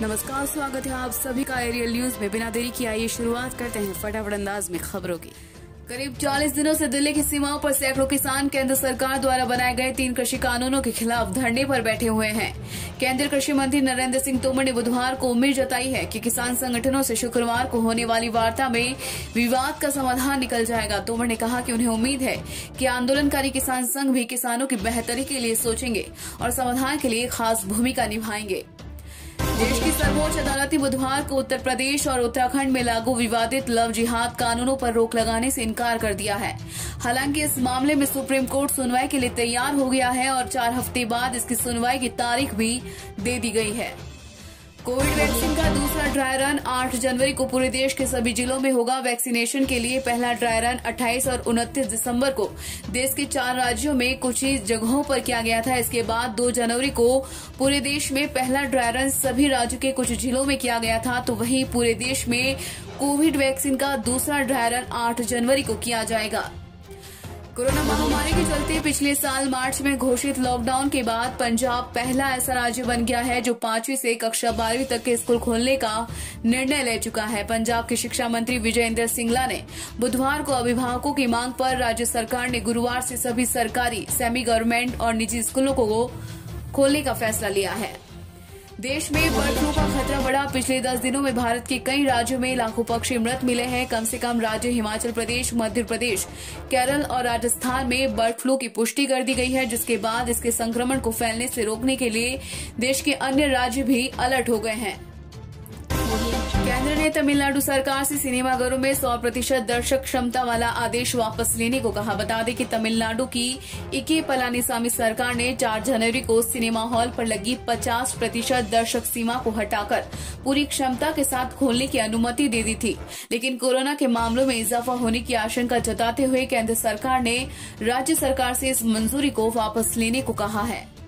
नमस्कार, स्वागत है आप सभी का एरियल न्यूज़ में। बिना देरी की आइए शुरुआत करते हैं फटाफट अंदाज में खबरों की। करीब 40 दिनों से दिल्ली की सीमाओं पर सैकड़ों किसान केंद्र सरकार द्वारा बनाए गए तीन कृषि कानूनों के खिलाफ धरने पर बैठे हुए हैं। केंद्रीय कृषि मंत्री नरेंद्र सिंह तोमर ने बुधवार को उम्मीद जताई है कि किसान संगठनों से शुक्रवार को होने वाली वार्ता में विवाद का समाधान निकल जाएगा। तोमर ने कहा कि उन्हें उम्मीद है कि आंदोलनकारी किसान संघ भी किसानों की बेहतरी के लिए सोचेंगे और समाधान के लिए खास भूमिका निभाएँगे। देश की सर्वोच्च अदालत ने बुधवार को उत्तर प्रदेश और उत्तराखंड में लागू विवादित लव जिहाद कानूनों पर रोक लगाने से इनकार कर दिया है। हालाँकि इस मामले में सुप्रीम कोर्ट सुनवाई के लिए तैयार हो गया है और चार हफ़्ते बाद इसकी सुनवाई की तारीख भी दे दी गई है। कोविड वैक्सीन का दूसरा ड्राई रन 8 जनवरी को पूरे देश के सभी जिलों में होगा। वैक्सीनेशन के लिए पहला ड्राई रन 28 और 29 दिसंबर को। देश के चार राज्यों में कुछ ही जगहों पर किया गया था। इसके बाद 2 जनवरी को पूरे देश में पहला ड्राई रन सभी राज्यों के कुछ जिलों में किया गया था। तो वहीं पूरे देश में कोविड वैक्सीन का दूसरा ड्राई रन आठ जनवरी को किया जाएगा। कोरोना महामारी के चलते पिछले साल मार्च में घोषित लॉकडाउन के बाद पंजाब पहला ऐसा राज्य बन गया है जो पांचवी से कक्षा बारहवीं तक के स्कूल खोलने का निर्णय ले चुका है। पंजाब के शिक्षा मंत्री विजय इंदर सिंगला ने बुधवार को अभिभावकों की मांग पर राज्य सरकार ने गुरुवार से सभी सरकारी सेमी गवर्नमेंट और निजी स्कूलों को खोलने का फैसला लिया है। देश में बर्ड फ्लू का खतरा बढ़ा। पिछले दस दिनों में भारत के कई राज्यों में लाखों पक्षी मृत मिले हैं। कम से कम राज्य हिमाचल प्रदेश, मध्य प्रदेश, केरल और राजस्थान में बर्ड फ्लू की पुष्टि कर दी गई है, जिसके बाद इसके संक्रमण को फैलने से रोकने के लिए देश के अन्य राज्य भी अलर्ट हो गए हैं। ने तमिलनाडु सरकार से सिनेमाघरों में 100 प्रतिशत दर्शक क्षमता वाला आदेश वापस लेने को कहा। बता दें कि तमिलनाडु की इके पलानीसामी सरकार ने 4 जनवरी को सिनेमा हॉल पर लगी 50 प्रतिशत दर्शक सीमा को हटाकर पूरी क्षमता के साथ खोलने की अनुमति दे दी थी। लेकिन कोरोना के मामलों में इजाफा होने की आशंका जताते हुए केंद्र सरकार ने राज्य सरकार से इस मंजूरी को वापस लेने को कहा है।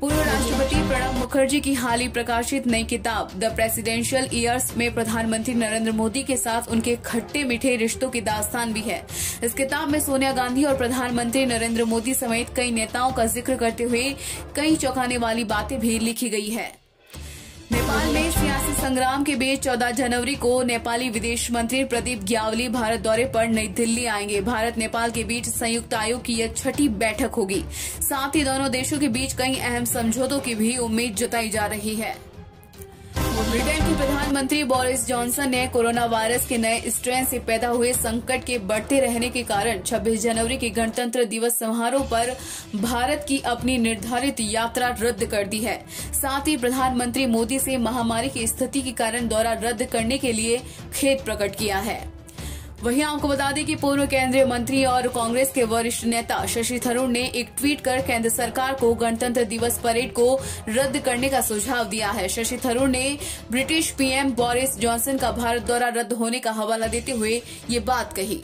पूर्व राष्ट्रपति प्रणब मुखर्जी की हाल ही प्रकाशित नई किताब द प्रेसिडेंशियल ईयर्स में प्रधानमंत्री नरेंद्र मोदी के साथ उनके खट्टे मीठे रिश्तों की दास्तान भी है। इस किताब में सोनिया गांधी और प्रधानमंत्री नरेंद्र मोदी समेत कई नेताओं का ज़िक्र करते हुए कई चौंकाने वाली बातें भी लिखी गई है। संग्राम के बीच 14 जनवरी को नेपाली विदेश मंत्री प्रदीप ग्यावली भारत दौरे पर नई दिल्ली आएँगे। भारत नेपाल के बीच संयुक्त आयोग की यह छठी बैठक होगी। साथ ही दोनों देशों के बीच कई अहम समझौतों की भी उम्मीद जताई जा रही है। ब्रिटेन के प्रधानमंत्री बोरिस जॉनसन ने कोरोना वायरस के नए स्ट्रेन से पैदा हुए संकट के बढ़ते रहने के कारण 26 जनवरी के गणतंत्र दिवस समारोह पर भारत की अपनी निर्धारित यात्रा रद्द कर दी है। साथ ही प्रधानमंत्री मोदी से महामारी की स्थिति के कारण दौरा रद्द करने के लिए खेद प्रकट किया है। वहीं आपको बता दें कि पूर्व केंद्रीय मंत्री और कांग्रेस के वरिष्ठ नेता शशि थरूर ने एक ट्वीट कर केंद्र सरकार को गणतंत्र दिवस परेड को रद्द करने का सुझाव दिया है। शशि थरूर ने ब्रिटिश पीएम बोरिस जॉनसन का भारत दौरा रद्द होने का हवाला देते हुए ये बात कही।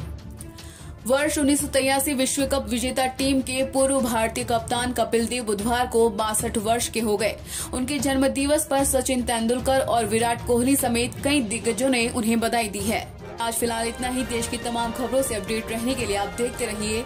वर्ष उन्नीस विश्व कप विजेता टीम के पूर्व भारतीय कप्तान कपिल देव बुधवार को बासठ वर्ष के हो गए। उनके जन्म दिवस पर सचिन तेंदुलकर और विराट कोहली समेत कई दिग्गजों ने उन्हें बधाई दी है। आज फ़िलहाल इतना ही। देश की तमाम खबरों से अपडेट रहने के लिए आप देखते रहिए।